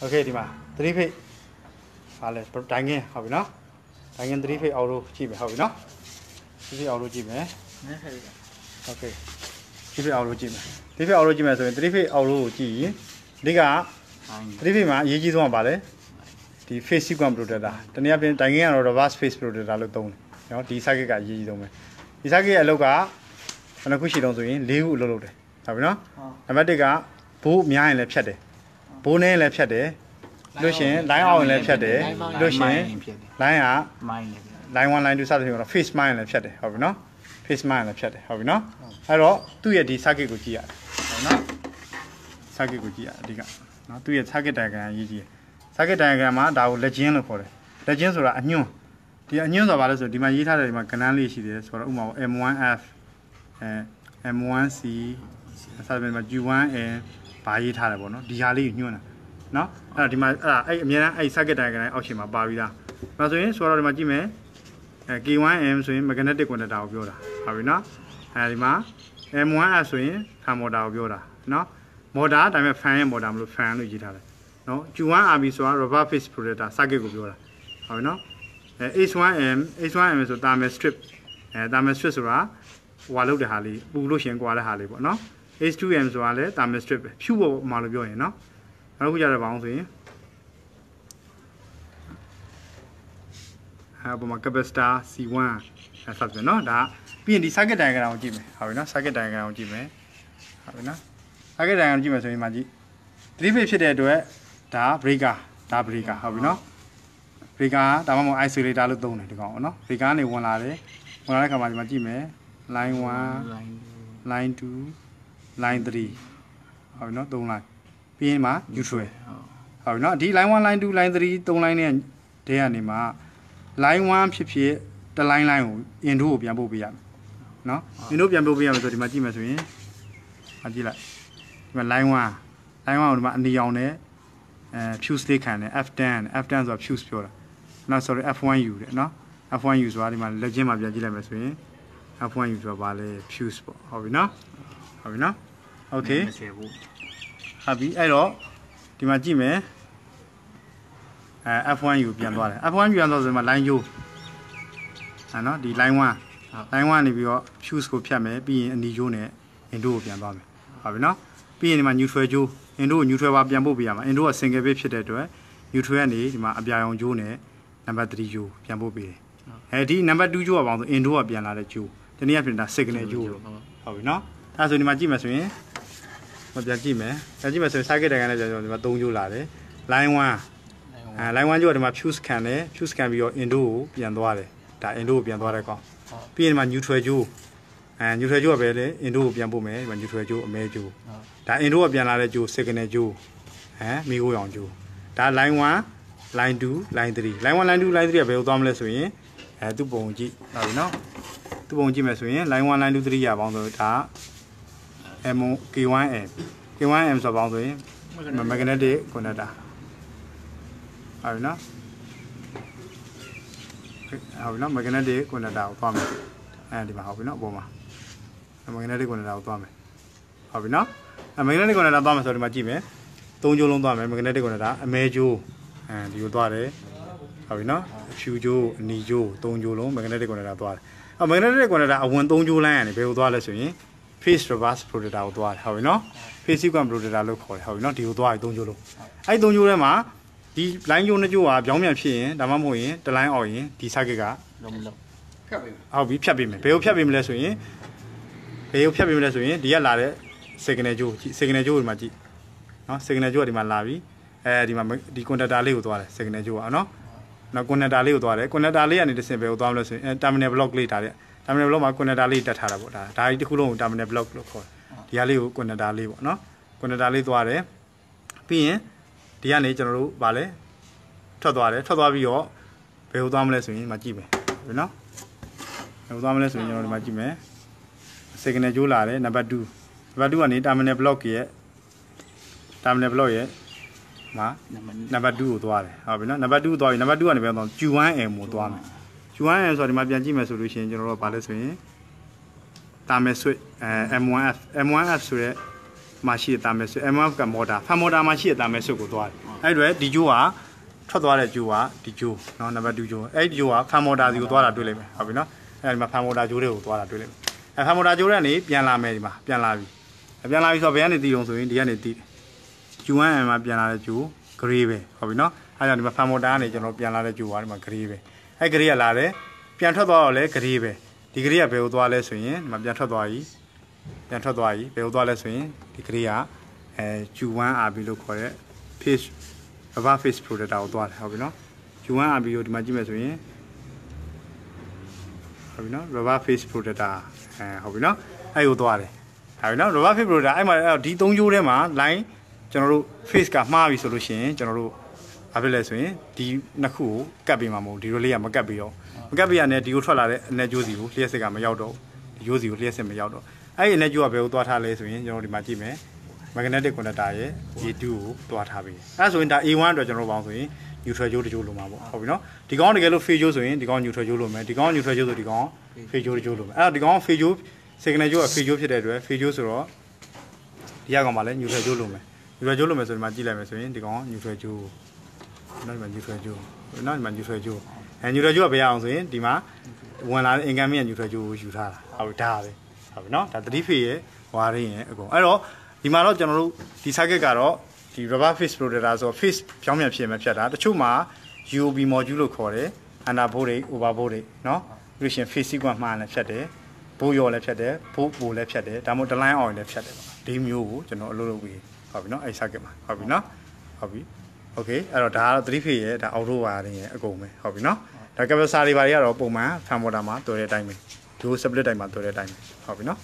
โอเคဒီမှာ3 feet ဟာလဲဒိုင်ငင်းဟုတ်ပြီနော်ဒိုင်ငင်း3 feet အောက်လို့ကြည့်မယ်ဟုတ်ပြီနော်3 feet အောက်လို့ကြည့်မယ် နဲခဲ့ပြီ โอเค3 feet အောက်လို့ကြည့်မယ်3 feet အောက်လို့ကြည့်မယ်ဆိုရင်3 feet အောက်လို့ကိုကြည့်ရင်အဓိက ဟိုင်း 3 feet မှာအရေးကြီးဆုံးကပါလေဒီ face sequence protector တနည်းအားဖြင့်ဒိုင်ငင်းကတော့ reverse face protector လို့သုံးတယ်နော်ဒီ circuit ကအရေးကြီးဆုံးပဲဒီ circuit ရဲ့အလုပ်ကဘယ်နှခုရှိတုံးဆိုရင်၄ခုအလုပ်လုပ်တယ်ဟုတ်ပြီနော် ဟုတ် နံပါတ်1ကဘိုးများရင်လည်းဖြတ်တယ် ဘိုးနဲ့လည်းဖြတ်တယ်လို့ရှရင် line အောင်ရင်လည်းဖြတ်တယ်လို့ရှရင်ဖြစ်တယ် line ကမိုင်းလည်းဖြစ် line 1 line 2စသဖြင့်ကတော့ face mine လည်းဖြတ်တယ်ဟုတ်ပြီနော် face mine လည်းဖြတ်တယ်ဟုတ်ပြီနော်အဲ့တော့သူ့ရဲ့ဒီ circuit ကိုကြည့်ရတယ်ဟုတ်နော် circuit ကိုကြည့်ရအဓိကနော်သူ့ရဲ့ circuit diagram အရေးကြီးတယ် circuit diagram မှာဒါကိုလက်ချင်းလို့ခေါ်တယ်လက်ချင်းဆိုတာအညွန့်ဒီအညွန့်ဆိုတာဘာလဲဆိုတော့ဒီမှာရေးထားတယ်ဒီမှာကဏ္ဍလေးရှိတယ်ဆိုတော့ဥပမာ M1F အဲ M1C စသဖြင့်မှာ G1N ဘာရေးထားတယ်ပေါ့နော်ဒီဟာလေးကိုညွှန်းတာနော်အဲ့ဒါဒီမှာအဲ့ဒါအဲ့အများအားအဲ့ circuit diagram အောက်ရှင်မှာပါပြီးသားဒါဆိုရင်ဆိုတော့ဒီမှာကြည့်မယ်အဲ K1M ဆိုရင် magnetic conductor ကိုပြောတာဟုတ်ပြီနော်အဲဒီမှာ M1F ဆိုရင် fan motor ကိုပြောတာနော် motor ဒါပေမဲ့ fan ရဲ့ motor မလို့ fan လို့ရေးထားတယ်နော် Q1RB ဆိုတာ rubber face protector circuit ကိုပြောတာဟုတ်ပြီနော်အဲ H1M H1M ဆို thermal strip အဲ thermal strip ဆိုတာဟွာလောက်တဲ့ဟာလေးပူလို့ရှရင်ကွာတဲ့ဟာလေးပေါ့နော် H2M ဆိုတာလည်း thermal strip ပဲဖြူပေါ်မှာလို့ပြောရင်နော်နောက်တစ်ခုကြတဲ့ဘောင်းဆိုရင်အဲပုံမှာ capacitor C1 အဲဆက်ပြန်နော်ဒါပြီးရင်ဒီ circuit diagram ကိုကြည့်မယ်ဟုတ်ပြီနော် circuit diagram ကိုကြည့်မယ်ဟုတ်ပြီနော် target diagram ကြည့်မယ်ဆိုရင်မှကြည့်3 phase ဖြစ်တဲ့အတွက်ဒါ breaker ဒါ breaker ဟုတ်ပြီနော် breaker ဒါမှမဟုတ် isolator လို့သုံးတယ်ဒီကောင်နော် breaker ကနေဝင်လာတယ်ဝင်လာတဲ့ခါမှာဒီမှာကြည့်မယ် line 1 line 2 line 3ဟုတ်ပြီနော်3 line ပြီးရင်မှ neutral ဟုတ်ပြီနော်ဒီ line 1 line 2 line 3 3 line နဲ့တဲကနေမှ line 1ဖြစ်ဖြစ်တစ် line line ကို into ကိုပြန်ပို့ပေးရမယ်နော် into ပြန်ပို့ပေးရမယ်ဆိုဒီမှာကြည့်မယ်ဆိုရင်အကြည့်လိုက်ဒီမှာ line 1 line 1ကိုဒီမှာအနီအောင်နဲ့အဲ fuse လေးခံတယ် F10 F10 ဆိုတာ fuse ပြောတာနော် sorry F1U တဲ့နော် F1U ဆိုတာဒီမှာလက်ချင်းမှာပြန်ကြည့်လိုက်မယ်ဆိုရင် F1U ဆိုတာဘာလဲ fuse ပေါ့ဟုတ်ပြီနော် ဟုတ်ပြီနော် okay 20ဘူးဟုတ်ပြီအဲ့တော့ဒီမှာကြည့်မယ်အဲ F1U ပြန်သွားတယ် F1U ပြန်သွားဆိုဒီမှာ line ယိုးအဲနော်ဒီ line 1 line 1နေပြီးတော့ fuse ကိုဖြတ်မယ်ပြီးရင်အနီယိုးနဲ့ indo ကိုပြန်သွားမယ်ဟုတ်ပြီနော်ပြီးရင်ဒီမှာ neutral ယိုး indo ကို neutral ပါပြန်ပို့ပေးရမှာ indo က single bit ဖြစ်တဲ့အတွက် neutral ကနေဒီမှာအပြာရောင်ယိုးနဲ့ number 3ယိုးပြန်ပို့ပေးတယ်အဲဒီ number 2ယိုးကဘာလို့ဆို indo ကပြန်လာတဲ့ယိုးတနည်းအားဖြင့်ဒါ signal ယိုးလို့ဟုတ်ပြီနော် အဲဒါဆိုဒီမှာကြည့်မယ်ဆိုရင်မပြန်ကြည့်မယ်ပြန်ကြည့်မယ်ဆိုရင် circuit diagram နဲ့ပြန်ကြည့်ဒီမှာ3ကြိုးလာတယ် line 1အဲ line 1ကြိုးကဒီမှာ fuse ခံတယ် fuse ခံပြီးတော့ indo ကိုပြန်သွားတယ်ဒါ indo ကိုပြန်သွားတဲ့ကောင်ပြီးရင်ဒီမှာ neutral ကြိုးအဲ neutral ကြိုးကပဲလေ indo ကိုပြန်ပို့မယ်ဒီမှာ neutral ကြိုးအမဲကြိုးဒါ indo ကပြန်လာတဲ့ကြိုး signal ကြိုးဟမ်မိခိုးရောင်ကြိုးဒါ line 1 line 2 line 3 line 1 line 2 line 3ကဘယ်ကိုသွားမလဲဆိုရင်အဲသူ့ပုံကြည့်ဟုတ်ပြီနော်သူ့ပုံကြည့်မယ်ဆိုရင် line 1 line 2 3ရပေါင်းဆိုဒါ M K1M K1M ဆိုပေါင်းဆိုရင် magnetic conductor ဟုတ်ပြီနော်ဟုတ်ပြီနော် magnetic conductor ကိုသွားမယ်အဲဒီမှာဟုတ်ပြီနော်အပေါ်မှာ magnetic conductor ကိုသွားမယ်ဟုတ်ပြီနော်အဲ magnetic conductor သွားမယ်ဆိုတော့ဒီမှာကြည့်မယ်သုံးကြိုးလုံးသွားမယ် magnetic conductor အမဲကြိုးအဲဒီကိုသွားတယ်ဟုတ်ပြီနော်ဖြူကြိုးအနီကြိုးသုံးကြိုးလုံး magnetic conductor သွားတယ်အဲ magnetic conductor အဝင်သုံးကြိုးလိုင်းကနေဘယ်ကိုသွားလဲဆိုရင် face reverse protector ကိုသွားတယ်ဟုတ်ပြီနော် face sequence protector လို့ခေါ်တယ်ဟုတ်ပြီနော်ဒီကိုသွားပြီသုံးကြိုးလုံးအဲ့ဒီသုံးကြိုးထဲမှာဒီ line ကြိုးနှစ်ကြိုးကပြောင်းပြန်ဖြစ်ရင်ဒါမှမဟုတ်ရင်တစ် line အောက်ရင်ဒီ circuit ကလုံးမလုံးဖြတ်ပြီဟုတ်ပြီဖြတ်ပေးမယ်ဘယ်ကိုဖြတ်ပေးမလဲဆိုရင်ဘယ်ကိုဖြတ်ပေးမလဲဆိုရင်ဒီကလာတဲ့ signal ကြိုးကြည့် signal ကြိုးဒီမှာကြည့်နော် signal ကြိုးကဒီမှာလာပြီအဲဒီမှာဒီ conductor လေးကိုသွားတယ် signal ကြိုးကနော်နော် connector လေးကိုသွားတယ် connector လေးကနေတစ်ဆင့်ဘယ်ကိုသွားမလဲဆိုရင်အဲ terminal block လေးဒါတဲ့ terminal block မှာ connector လေးတက်ထားတာပေါ့ဒါဒါကြီးတစ်ခုလုံးကို terminal block လို့ခေါ်တယ်ဒီဟာလေးကို connector လေးပေါ့နော် connector လေးသွားတယ်ပြီးရင်ဒီကနေကျွန်တော်တို့ဗာလဲထွက်သွားတယ်ထွက်သွားပြီးတော့ဘယ်ကိုသွားမလဲဆိုရင်ဒီမှာကြည့်မယ်ဟုတ်ပြီနော်ဘယ်ကိုသွားမလဲဆိုရင်ကျွန်တော်ဒီမှာကြည့်မယ် signal ကြိုးလာတယ်နံပါတ်2နံပါတ်2ကနေ terminal block ရဲ့ terminal block ရဲ့မှာနံပါတ်နံပါတ်2ကိုသွားတယ်ဟုတ်ပြီနော်နံပါတ်2ကိုသွားပြီနံပါတ်2ကနေပြန်တော့ Q1M ကိုသွားမယ် Q1M ဆိုတော့ဒီမှာပြန်ကြည့်မယ်ဆိုလို့ရှိရင်ကျွန်တော်တို့ကဗာလဲဆိုရင်တာမယ်ဆွဲအဲ M1F M1F ဆိုရဲမှာရှိတဲ့တာမယ်ဆွဲ M1F ကမော်တာဖန်မော်တာမှာရှိတဲ့တာမယ်ဆွဲကိုသွားတယ် အဲ့ဒီဒီဂျိုးကထွက်သွားတဲ့ဂျိုးကဒီဂျိုးเนาะနံပါတ်2ဂျိုးအဲ့ဒီဂျိုးကဖန်မော်တာစီကိုသွားတာတွေ့လိမ့်မယ်ဟုတ်ပြီเนาะအဲ့ဒီမှာဖန်မော်တာဂျိုးတွေကိုသွားတာတွေ့လိမ့်မယ်အဲ့ဖန်မော်တာဂျိုးတွေကနေပြန်လာမယ်ဒီမှာပြန်လာပြီပြန်လာပြီဆိုတော့ဘယ်ကနေတီးအောင်ဆိုရင်ဒီကနေတီးတယ်ဂျူ1 M မှာပြန်လာတဲ့ဂျိုး gray ပဲဟုတ်ပြီเนาะအဲ့ဒါဒီမှာဖန်မော်တာကနေကျွန်တော်ပြန်လာတဲ့ဂျိုးကဒီမှာ gray ပဲ အဲ့ gray ကလာတယ်ပြန်ထွက်သွားတော့လဲ gray ပဲဒီ gray ကဘယ်ကိုသွားလဲဆိုရင်ဒီမှာပြန်ထွက်သွားပြီပြန်ထွက်သွားပြီဘယ်ကိုသွားလဲဆိုရင်ဒီ gray ကအဲ Q1RB လို့ခေါ်တဲ့ face rubber face protector ကိုသွားတယ်ဟုတ်ပြီနော် Q1RB ကိုဒီမှာကြည့်မယ်ဆိုရင်ဟုတ်ပြီနော် rubber face protector အဲဟုတ်ပြီနော်အဲ့ကိုသွားတယ်ဟုတ်ပြီနော် rubber face protector အဲ့မှာဒီ၃ကြိုးထဲမှာ line ကျွန်တော်တို့ face ကမှားပြီဆိုလို့ရှိရင်ကျွန်တော်တို့ ဘာဖြစ်လဲဆိုရင်ဒီနှစ်ခုကိုကတ်ပေးမှာမဟုတ်ဒီလိုလေးကမကတ်ပေးတော့မကတ်ပေးရတဲ့ဒီကိုထွက်လာတဲ့အနေကျိုးစီကိုလျှက်စစ်ကမရောက်တော့ဒီကျိုးစီကိုလျှက်စစ်မရောက်တော့အဲ့ဒီအနေကျိုးကဘယ်ကိုသွားထားလဲဆိုရင်ကျွန်တော်ဒီမှာကြည့်မယ် magnetic connector ရဲ့ A2 ကိုတွားထားပေး။အဲဒါဆိုရင်ဒါ A1 အတွက်ကျွန်တော်ပေါင်းဆိုရင် neutral ကြိုးတစ်ကြိုးလိုမှာပေါ့ဟုတ်ပြီနော်။ဒီကောင်တကယ်လို့ phase ကြိုးဆိုရင်ဒီကောင် neutral ကြိုးလိုမယ်။ဒီကောင် neutral ကြိုးဆိုဒီကောင် phase ကြိုးတစ်ကြိုးလိုမယ်။အဲ့တော့ဒီကောင် phase ကြိုး signal ကြိုးက phase ကြိုးဖြစ်တဲ့အတွက် phase ကြိုးဆိုတော့ဒီကကောင်မှလည်း neutral ကြိုးလိုမယ်။ neutral ကြိုးလိုမယ်ဆိုဒီမှာကြည့်လိုက်မယ်ဆိုရင်ဒီကောင် neutral ကြိုး နောက်မှာ neutral ကျိုးနောက်မှာ neutral ကျိုးအဲ neutral ကျိုးကဘယ်အောင်ဆိုရင်ဒီမှာဝင်လာတဲ့ income ရဲ့ neutral ကျိုးကိုယူထားတာဟုတ်ပြီဒါပဲဟုတ်ပြီနော်ဒါ3 phase ရဲ့ဝါရင်းရဲ့အကုန်အဲ့တော့ဒီမှာတော့ကျွန်တော်တို့ဒီ circuit ကတော့ဒီ rubber face rotator ဆို face ပြောင်းပြန်ဖြစ်မှဖြစ်တာတချို့မှာ UOB module လို့ခေါ်တယ် under body over body နော်ပြီးလို့ရှင် face sequence မှာလည်းဖြတ်တယ်ဘိုးရော်လည်းဖြတ်တယ်ဘိုးပိုလည်းဖြတ်တယ်ဒါမှမဟုတ် line on လည်းဖြတ်တယ်ပေါ့ဒီမျိုးကိုကျွန်တော်အလုပ်လုပ်ပြီးဟုတ်ပြီနော်အဲ့ circuit မှာဟုတ်ပြီနော်ဟုတ်ပြီ ဟုတ်ပြီ okay အဲ့တော့ဒါကတော့3 phase ရဲ့ဒါ auto wiring ရဲ့အကုန်ပဲဟုတ်ပြီเนาะဒါ capacitor တွေဘာတွေကတော့ပုံမှန် fan motor မှာတွေ့တဲ့အတိုင်းပဲ dual split တိုင်းမှာတွေ့တဲ့အတိုင်းပဲဟုတ်ပြီเนาะ